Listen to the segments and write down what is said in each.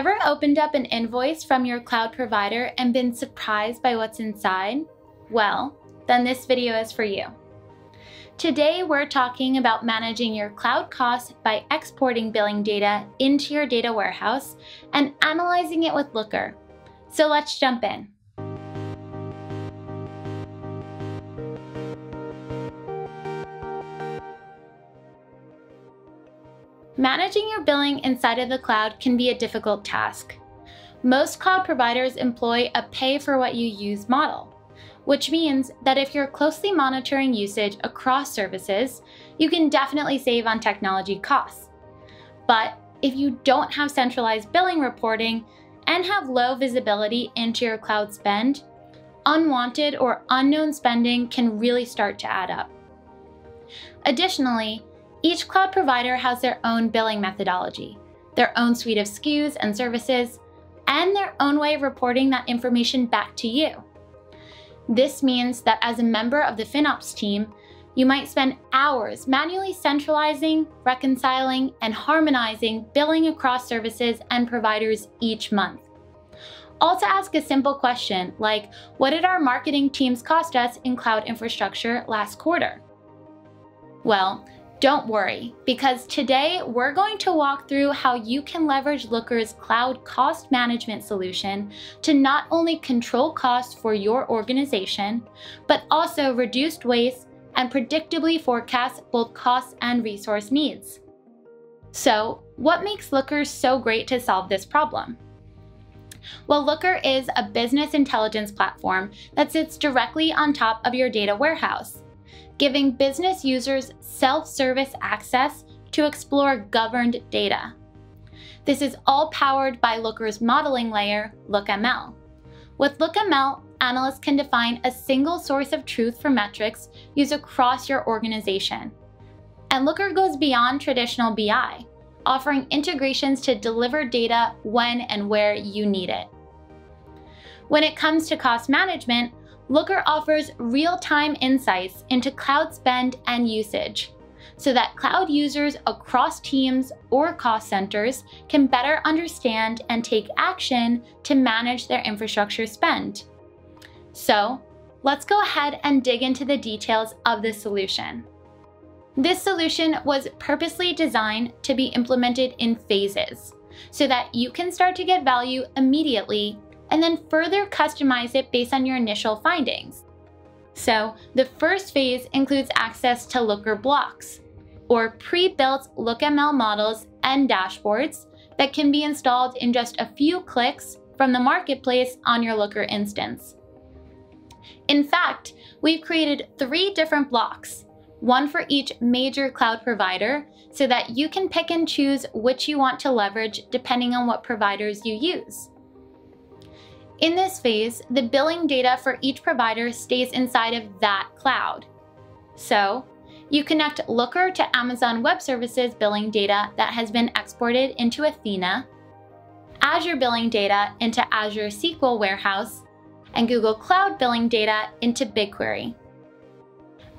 Ever opened up an invoice from your cloud provider and been surprised by what's inside? Well, then this video is for you. Today, we're talking about managing your cloud costs by exporting billing data into your data warehouse and analyzing it with Looker. So let's jump in. Managing your billing inside of the cloud can be a difficult task. Most cloud providers employ a pay for what you use model, which means that if you're closely monitoring usage across services, you can definitely save on technology costs. But if you don't have centralized billing reporting and have low visibility into your cloud spend, unwanted or unknown spending can really start to add up. Additionally, each cloud provider has their own billing methodology, their own suite of SKUs and services, and their own way of reporting that information back to you. This means that as a member of the FinOps team, you might spend hours manually centralizing, reconciling, and harmonizing billing across services and providers each month. All to ask a simple question like, what did our marketing teams cost us in cloud infrastructure last quarter? Well, don't worry, because today we're going to walk through how you can leverage Looker's cloud cost management solution to not only control costs for your organization, but also reduce waste and predictably forecast both costs and resource needs. So, what makes Looker so great to solve this problem? Well, Looker is a business intelligence platform that sits directly on top of your data warehouse giving business users self-service access to explore governed data. This is all powered by Looker's modeling layer, LookML. With LookML, analysts can define a single source of truth for metrics used across your organization. And Looker goes beyond traditional BI, offering integrations to deliver data when and where you need it. When it comes to cost management, Looker offers real-time insights into cloud spend and usage so that cloud users across teams or cost centers can better understand and take action to manage their infrastructure spend. So let's go ahead and dig into the details of the solution. This solution was purposely designed to be implemented in phases so that you can start to get value immediately and then further customize it based on your initial findings. So the first phase includes access to Looker blocks, or pre-built LookML models and dashboards that can be installed in just a few clicks from the marketplace on your Looker instance. In fact, we've created three different blocks, one for each major cloud provider, so that you can pick and choose which you want to leverage depending on what providers you use. In this phase, the billing data for each provider stays inside of that cloud. So, you connect Looker to Amazon Web Services billing data that has been exported into Athena, Azure billing data into Azure SQL Warehouse, and Google Cloud billing data into BigQuery.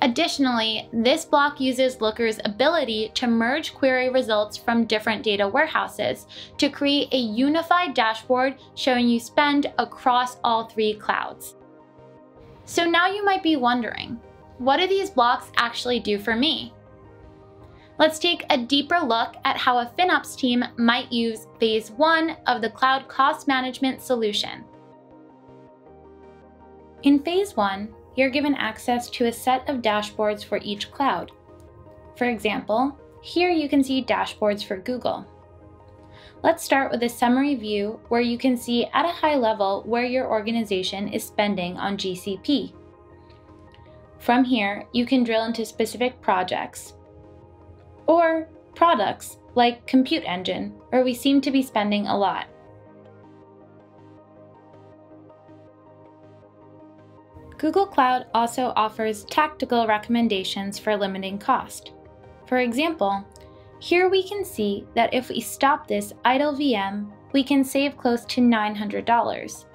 Additionally, this block uses Looker's ability to merge query results from different data warehouses to create a unified dashboard showing you spend across all three clouds. So now you might be wondering, what do these blocks actually do for me? Let's take a deeper look at how a FinOps team might use phase one of the cloud cost management solution. In phase one, you're given access to a set of dashboards for each cloud. For example, here you can see dashboards for Google. Let's start with a summary view where you can see at a high level where your organization is spending on GCP. From here, you can drill into specific projects or products like Compute Engine, where we seem to be spending a lot. Google Cloud also offers tactical recommendations for limiting cost. For example, here we can see that if we stop this idle VM, we can save close to $900.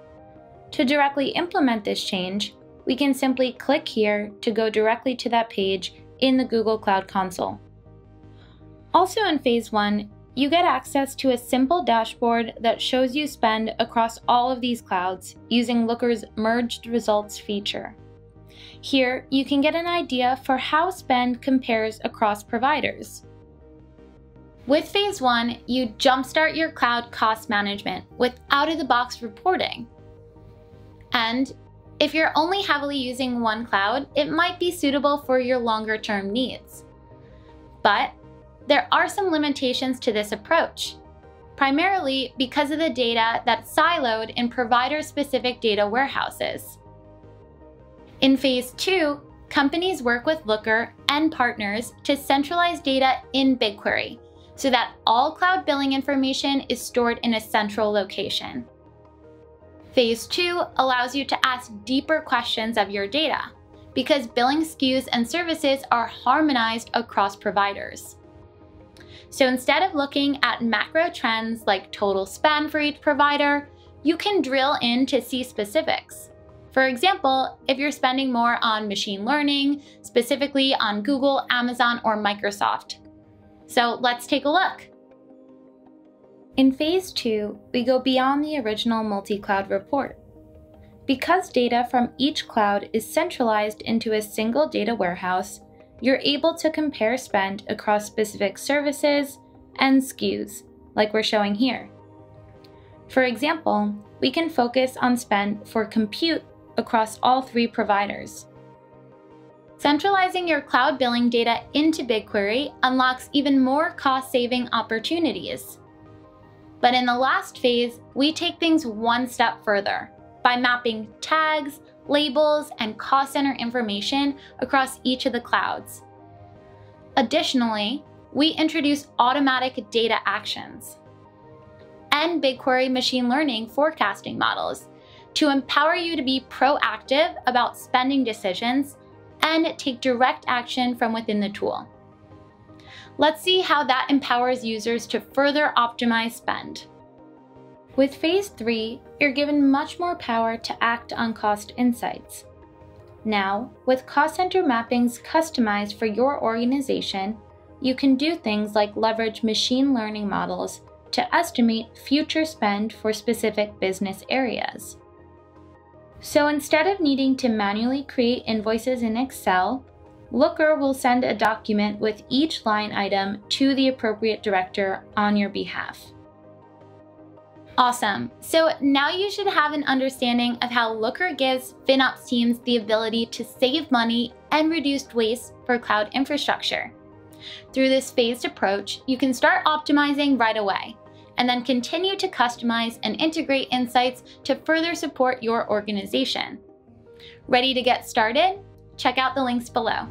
To directly implement this change, we can simply click here to go directly to that page in the Google Cloud Console. Also in Phase 1, you get access to a simple dashboard that shows you spend across all of these clouds using Looker's Merged Results feature. Here, you can get an idea for how spend compares across providers. With Phase 1, you jumpstart your cloud cost management with out-of-the-box reporting. And if you're only heavily using one cloud, it might be suitable for your longer-term needs. But there are some limitations to this approach, primarily because of the data that's siloed in provider-specific data warehouses. In Phase 2, companies work with Looker and partners to centralize data in BigQuery so that all cloud billing information is stored in a central location. Phase 2 allows you to ask deeper questions of your data because billing SKUs and services are harmonized across providers. So instead of looking at macro trends like total spend for each provider, you can drill in to see specifics. For example, if you're spending more on machine learning, specifically on Google, Amazon, or Microsoft. So let's take a look. In Phase 2, we go beyond the original multi-cloud report. Because data from each cloud is centralized into a single data warehouse, you're able to compare spend across specific services and SKUs, like we're showing here. For example, we can focus on spend for compute across all three providers. Centralizing your cloud billing data into BigQuery unlocks even more cost-saving opportunities. But in the last phase, we take things one step further by mapping tags, labels, and cost center information across each of the clouds. Additionally, we introduce automatic data actions and BigQuery machine learning forecasting models to empower you to be proactive about spending decisions and take direct action from within the tool. Let's see how that empowers users to further optimize spend. With Phase 3, you're given much more power to act on cost insights. Now, with cost center mappings customized for your organization, you can do things like leverage machine learning models to estimate future spend for specific business areas. So instead of needing to manually create invoices in Excel, Looker will send a document with each line item to the appropriate director on your behalf. Awesome. So now you should have an understanding of how Looker gives FinOps teams the ability to save money and reduce waste for cloud infrastructure. Through this phased approach, you can start optimizing right away and then continue to customize and integrate insights to further support your organization. Ready to get started? Check out the links below.